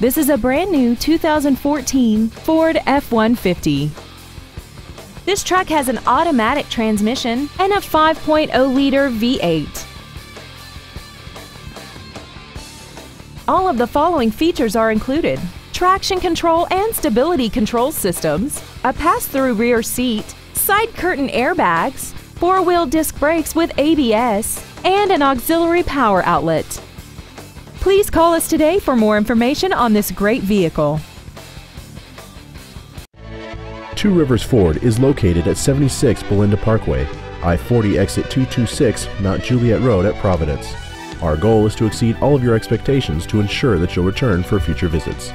This is a brand new 2014 Ford F-150. This truck has an automatic transmission and a 5.0-liter V8. All of the following features are included. Traction control and stability control systems, a pass-through rear seat, side curtain airbags, four-wheel disc brakes with ABS, and an auxiliary power outlet. Please call us today for more information on this great vehicle. Two Rivers Ford is located at 76 Belinda Parkway, I 40 exit 226 Mount Juliet Road at Providence. Our goal is to exceed all of your expectations to ensure that you'll return for future visits.